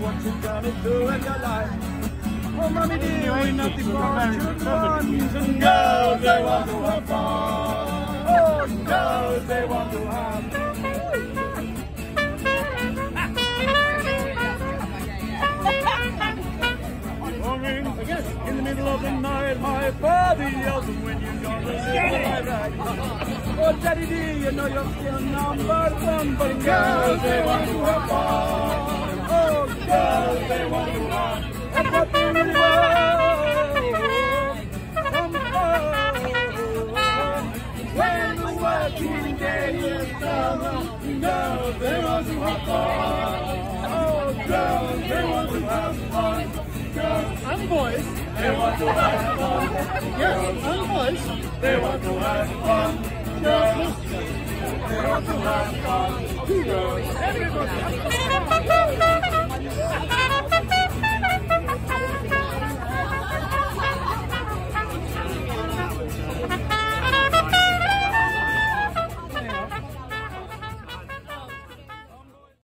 what you gonna do in your life. Oh, mommy dear, ain't nothing for children. And girls, they want to have fun. Oh, girls, they want to have In the middle of the night, my father yells, and when you gonna live D, you know you're still number one, but girls, they want to have fun. Oh, girls, they want to have a puppy When the working day is done, girls, they want to have fun. Oh, girls, they want to have fun. Girls and boys, they want to have fun. Yes, and boys, they want to have fun. Everybody.